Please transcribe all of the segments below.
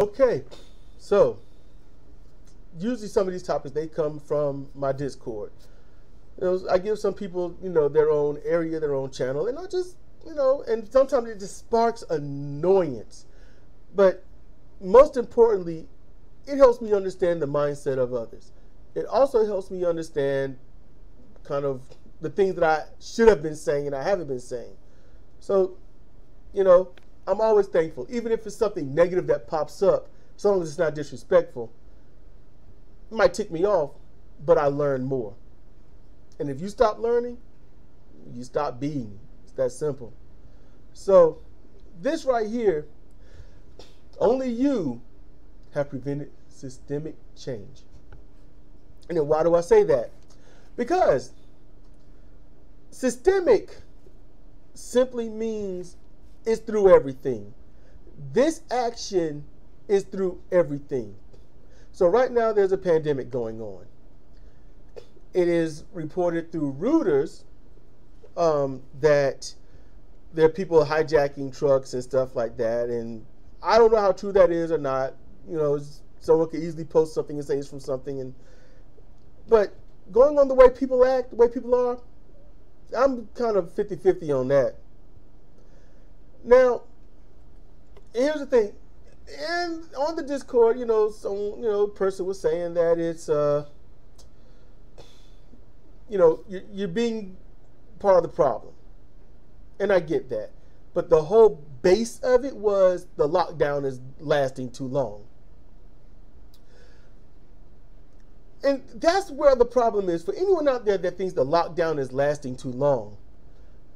Okay, so usually some of these topics they come from my Discord. You know, I give some people, you know, their own area, their own channel, and I just, you know, and sometimes it just sparks annoyance. But most importantly, it helps me understand the mindset of others. It also helps me understand kind of the things that I should have been saying and I haven't been saying. So, you know, I'm always thankful, even if it's something negative that pops up, as long as it's not disrespectful. It might tick me off, but I learn more. And if you stop learning, you stop being. It's that simple. So, this right here, only you have prevented systemic change. And then why do I say that? Because systemic simply means it's through everything. This action is through everything. So right now there's a pandemic going on. It is reported through Reuters um, that there are people hijacking trucks and stuff like that. And I don't know how true that is or not. You know, someone could easily post something and say it's from something. And but going on the way people act, the way people are, I'm kind of 50-50 on that. Now, here's the thing. And on the Discord, you know, some you know person was saying that it's uh you know, you're, you're being part of the problem. And I get that. But the whole base of it was the lockdown is lasting too long. And that's where the problem is. For anyone out there that thinks the lockdown is lasting too long,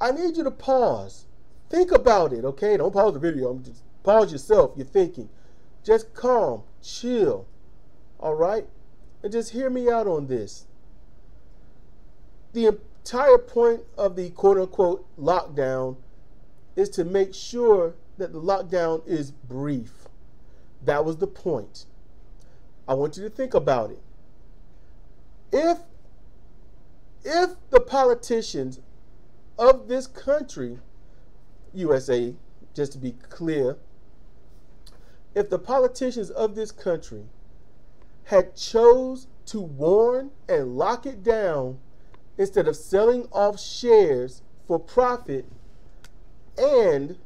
I need you to pause. Think about it, okay? Don't pause the video. Just pause yourself. You're thinking. Just calm, chill, all right? And just hear me out on this. The entire point of the quote unquote lockdown is to make sure that the lockdown is brief. That was the point. I want you to think about it if if the politicians of this country, USA, just to be clear, if the politicians of this country had chose to warn and lock it down instead of selling off shares for profit and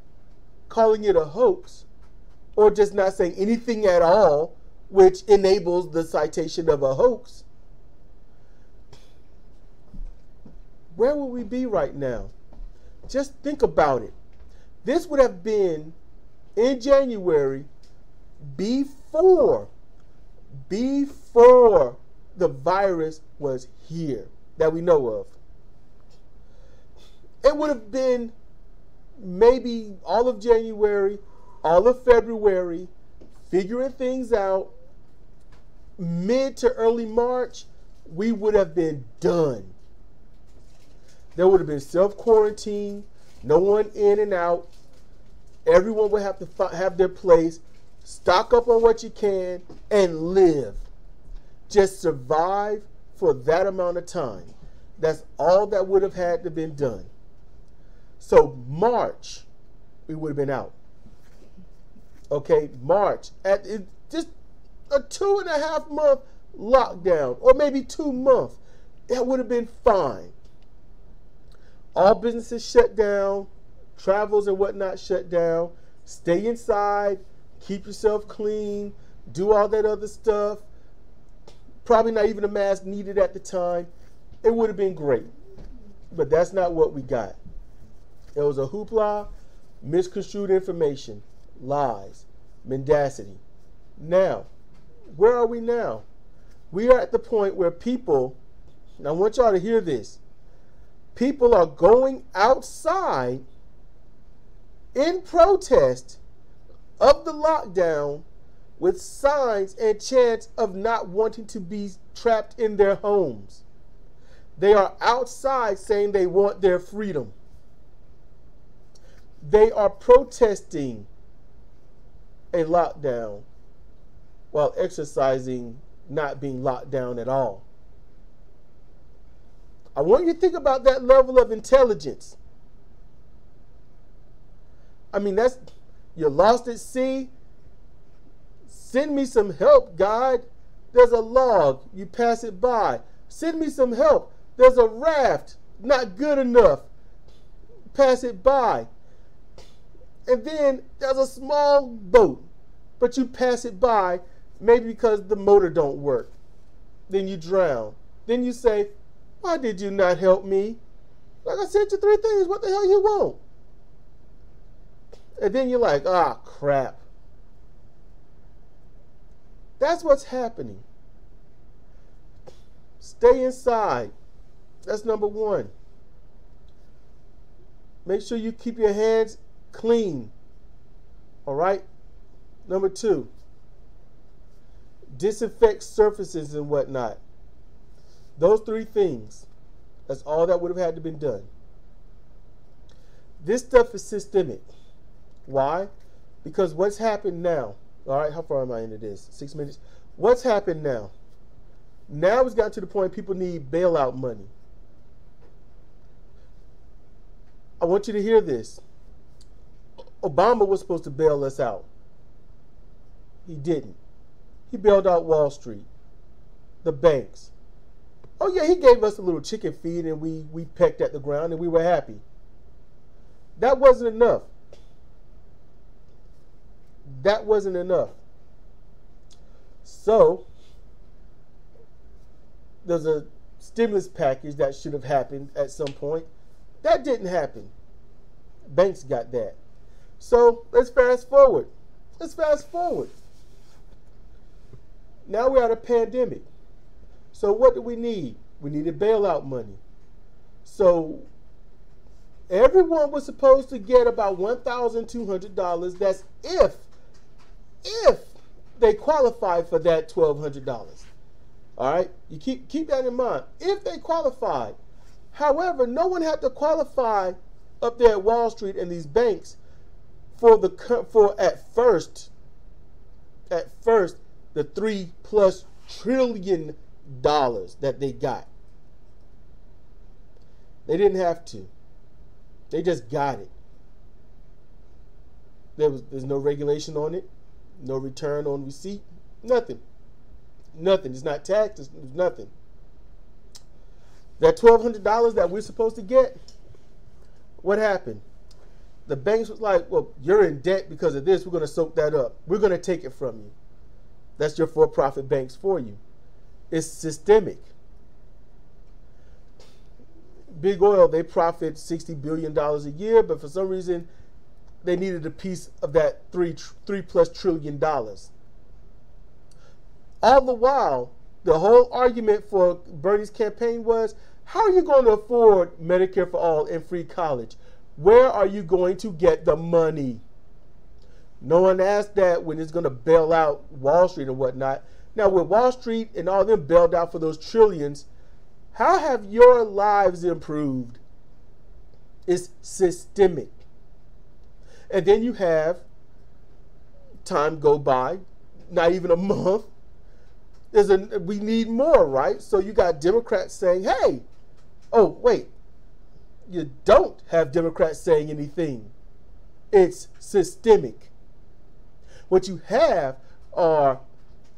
calling it a hoax or just not saying anything at all which enables the citation of a hoax where would we be right now? Just think about it. This would have been in January before, before the virus was here that we know of. It would have been maybe all of January, all of February, figuring things out. Mid to early March, we would have been done. There would have been self quarantine, no one in and out. Everyone would have to have their place. Stock up on what you can and live. Just survive for that amount of time. That's all that would have had to been done. So March, we would have been out. Okay, March at it, just a two and a half month lockdown, or maybe two months. That would have been fine all businesses shut down, travels and whatnot shut down. Stay inside, keep yourself clean, do all that other stuff. Probably not even a mask needed at the time. It would have been great. But that's not what we got. It was a hoopla, misconstrued information, lies, mendacity. Now, where are we now? We are at the point where people, and I want y'all to hear this, people are going outside in protest of the lockdown with signs and chants of not wanting to be trapped in their homes. They are outside saying they want their freedom. They are protesting a lockdown while exercising not being locked down at all. I want you to think about that level of intelligence. I mean, that's you're lost at sea, Send me some help, God. There's a log. You pass it by. Send me some help. There's a raft. Not good enough. Pass it by. And then there's a small boat, but you pass it by, maybe because the motor don't work. Then you drown. Then you say, why did you not help me? Like I sent you three things. What the hell you want? And then you're like, ah, crap. That's what's happening. Stay inside. That's number one. Make sure you keep your hands clean. All right? Number two, disinfect surfaces and whatnot. Those three things. That's all that would have had to been done. This stuff is systemic. Why? Because what's happened now, all right, how far am I into this? Six minutes. What's happened now? Now it's gotten to the point people need bailout money. I want you to hear this. Obama was supposed to bail us out. He didn't. He bailed out Wall Street, the banks. Oh yeah, he gave us a little chicken feed and we we pecked at the ground and we were happy. That wasn't enough. That wasn't enough. So there's a stimulus package that should have happened at some point. That didn't happen. Banks got that. So let's fast forward. Let's fast forward. Now we're at a pandemic. So what do we need? We needed bailout money. So everyone was supposed to get about $1,200. That's if, if they qualify for that $1,200. All right, you keep keep that in mind. If they qualified, however, no one had to qualify up there at Wall Street and these banks for the for at first, at first the three plus trillion dollars that they got. They didn't have to. They just got it. There was there's no regulation on it, no return on receipt, nothing. Nothing. It's not taxed. It's nothing. That twelve hundred dollars that we're supposed to get, what happened? The banks was like, "Well, you're in debt because of this. We're going to soak that up. We're going to take it from you." That's your for-profit banks for you. It's systemic. Big oil, they profit sixty billion dollars a year, but for some reason, they needed a piece of that three three plus trillion dollars. All the while, the whole argument for Bernie's campaign was how are you going to afford Medicare for all and free college? Where are you going to get the money? No one asked that when it's going to bail out Wall Street and whatnot. Now, with Wall Street and all them bailed out for those trillions, how have your lives improved? It's systemic. And then you have time go by, not even a month, there's a we need more, right? So you got Democrats saying, "Hey, oh wait, you don't have Democrats saying anything. It's systemic. What you have are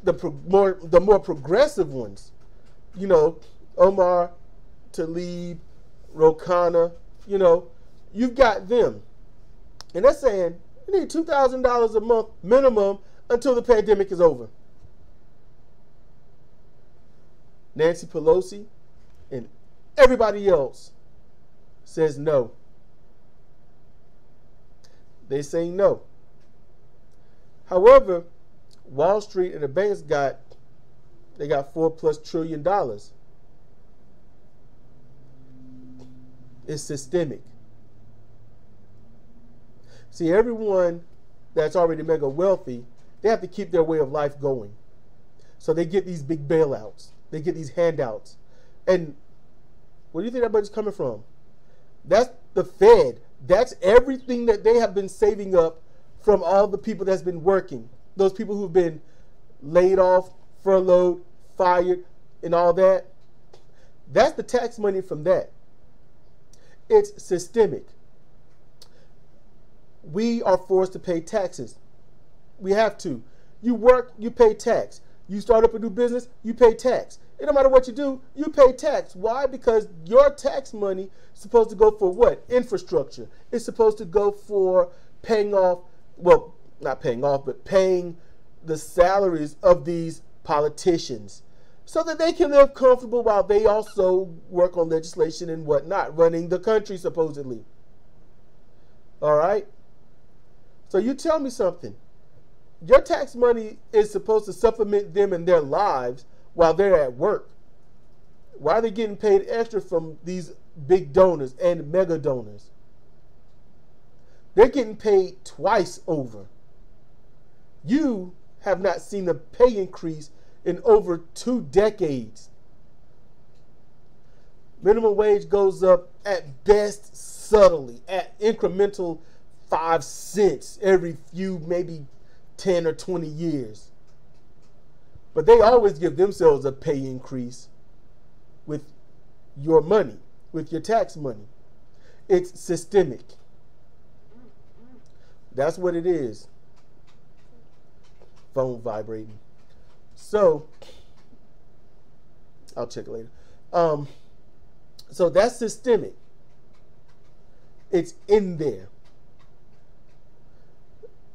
the more the more progressive ones. You know, Omar, Tlaib, Rokana, You know, you've got them, and they're saying you need two thousand dollars a month minimum until the pandemic is over. Nancy Pelosi and everybody else says no. They say no. However, Wall Street and the banks got they got four plus trillion dollars. It's systemic. See, everyone that's already mega wealthy, they have to keep their way of life going. So they get these big bailouts. They get these handouts. And where do you think that money's coming from? That's the Fed. That's everything that they have been saving up from all the people that's been working. Those people who've been laid off, furloughed, fired, and all that. That's the tax money from that. It's systemic. We are forced to pay taxes. We have to. You work, you pay tax. You start up a new business, you pay tax. It don't matter what you do, you pay tax. Why? Because your tax money is supposed to go for what? Infrastructure. It's supposed to go for paying off, well, not paying off, but paying the salaries of these politicians so that they can live comfortable while they also work on legislation and whatnot, running the country supposedly. All right? So you tell me something. Your tax money is supposed to supplement them in their lives while they're at work. Why are they getting paid extra from these big donors and mega donors? They're getting paid twice over. You have not seen a pay increase in over two decades. Minimum wage goes up at best subtly, at incremental five cents every few, maybe 10 or 20 years. But they always give themselves a pay increase with your money, with your tax money. It's systemic. That's what it is. Phone vibrating. So, I'll check it later. Um, so that's systemic. It's in there.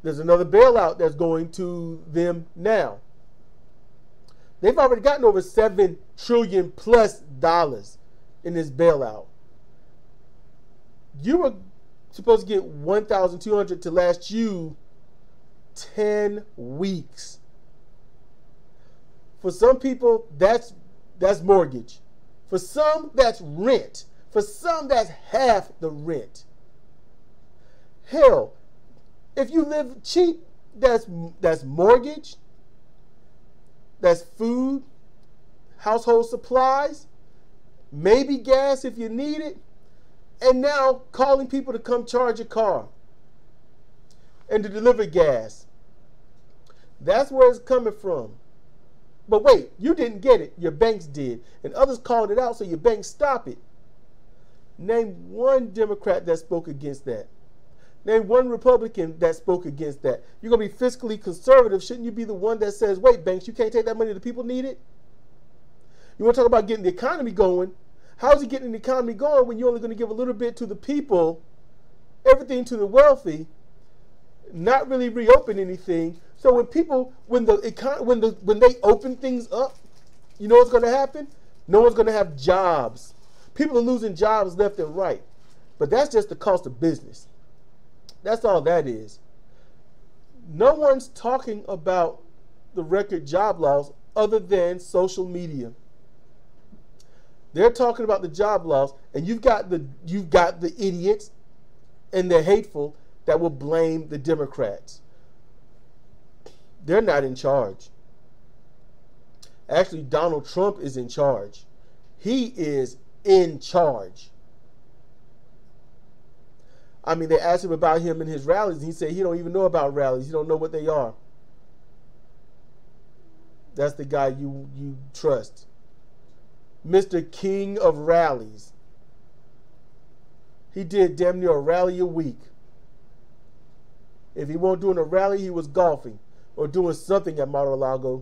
There's another bailout that's going to them now. They've already gotten over seven trillion plus dollars in this bailout. You were supposed to get 1,200 to last you 10 weeks. For some people, that's that's mortgage. For some, that's rent. For some, that's half the rent. Hell, if you live cheap, that's that's mortgage, that's food, household supplies, maybe gas if you need it, and now calling people to come charge your car and to deliver gas. That's where it's coming from. But wait, you didn't get it. Your banks did. And others called it out, so your banks stop it. Name one Democrat that spoke against that. Name one Republican that spoke against that. You're going to be fiscally conservative. Shouldn't you be the one that says, wait, banks, you can't take that money, the people need it? You want to talk about getting the economy going. How's he getting the economy going when you're only going to give a little bit to the people, everything to the wealthy, not really reopen anything, so when people, when the econ- when the when they open things up, you know what's going to happen? No one's going to have jobs. People are losing jobs left and right. But that's just the cost of business. That's all that is. No one's talking about the record job loss other than social media. They're talking about the job loss, and you've got the you've got the idiots and the hateful that will blame the Democrats. They're not in charge. Actually, Donald Trump is in charge. He is in charge. I mean, they asked him about him and his rallies, and he said he don't even know about rallies. He don't know what they are. That's the guy you you trust. Mr. King of Rallies. He did damn near a rally a week. If he wasn't doing a rally, he was golfing or doing something at Mar-a-Lago.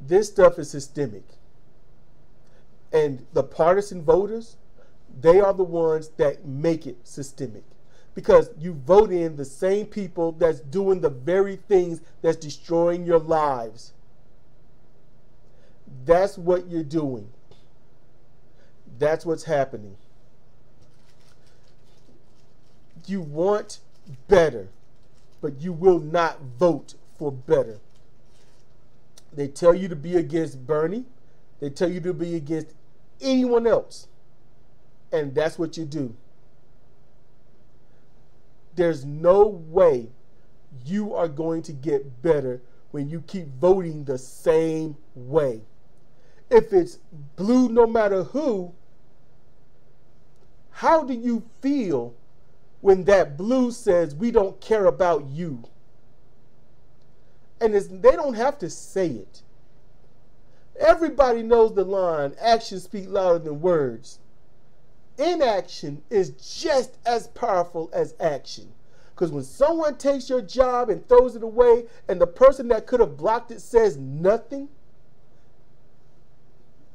This stuff is systemic. And the partisan voters, they are the ones that make it systemic. Because you vote in the same people that's doing the very things that's destroying your lives. That's what you're doing. That's what's happening. You want better, but you will not vote for better. They tell you to be against Bernie, they tell you to be against anyone else, and that's what you do. There's no way you are going to get better when you keep voting the same way. If it's blue no matter who, how do you feel when that blue says we don't care about you. And they don't have to say it. Everybody knows the line actions speak louder than words. Inaction is just as powerful as action. Because when someone takes your job and throws it away, and the person that could have blocked it says nothing,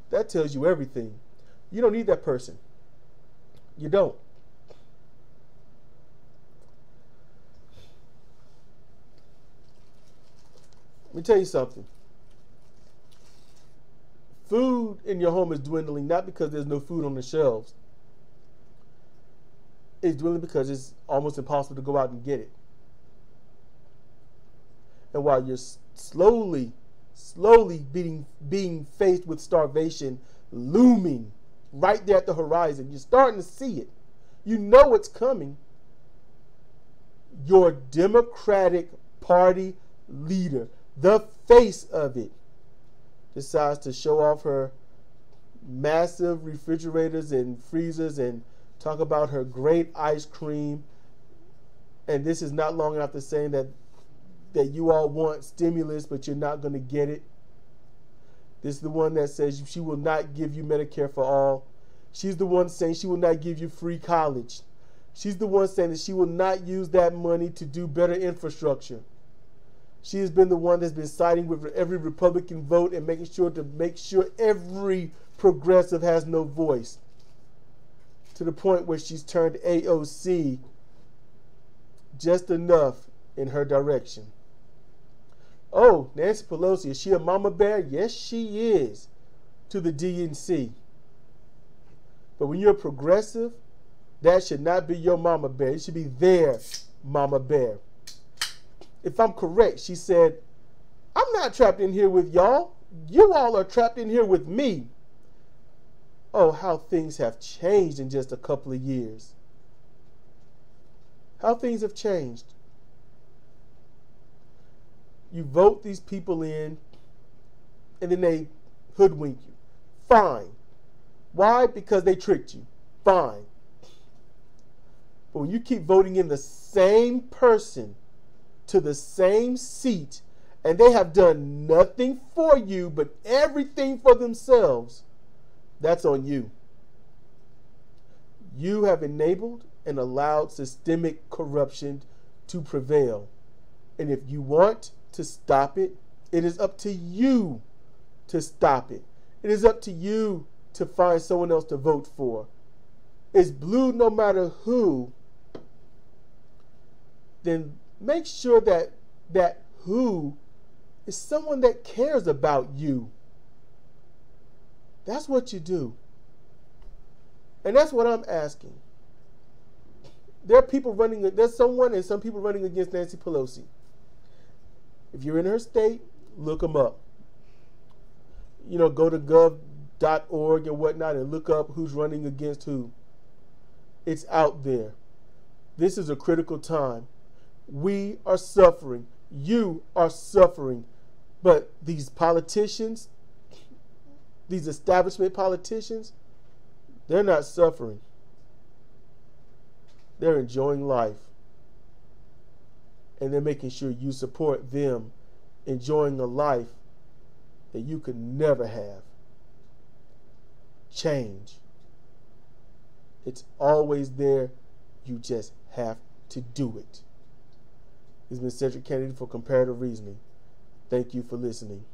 that tells you everything. You don't need that person. You don't. Let me tell you something. Food in your home is dwindling not because there's no food on the shelves. It's dwindling because it's almost impossible to go out and get it. And while you're slowly, slowly being, being faced with starvation looming right there at the horizon, you're starting to see it. You know it's coming. Your Democratic Party leader, the face of it, decides to show off her massive refrigerators and freezers and talk about her great ice cream. And this is not long after saying that that you all want stimulus, but you're not going to get it. This is the one that says she will not give you Medicare for all. She's the one saying she will not give you free college. She's the one saying that she will not use that money to do better infrastructure. She has been the one that's been siding with every Republican vote and making sure to make sure every progressive has no voice. To the point where she's turned AOC just enough in her direction. Oh, Nancy Pelosi, is she a mama bear? Yes, she is to the DNC. But when you're a progressive, that should not be your mama bear. It should be their mama bear if I'm correct, she said, I'm not trapped in here with y'all. You all are trapped in here with me. Oh, how things have changed in just a couple of years. How things have changed. You vote these people in, and then they hoodwink you. Fine. Why? Because they tricked you. Fine. But when you keep voting in the same person to the same seat and they have done nothing for you but everything for themselves, that's on you. You have enabled and allowed systemic corruption to prevail. And if you want to stop it, it is up to you to stop it. It is up to you to find someone else to vote for. It's blue no matter who, then make sure that that who is someone that cares about you. That's what you do. And that's what I'm asking. There are people running, there's someone and some people running against Nancy Pelosi. If you're in her state, look them up. You know, go to gov.org and whatnot and look up who's running against who. It's out there. This is a critical time. We are suffering. You are suffering. But these politicians, these establishment politicians, they're not suffering. They're enjoying life. And they're making sure you support them enjoying a life that you could never have. Change. It's always there. You just have to do it. Has been Sedrik Cannady for Comparative Reasoning. Thank you for listening.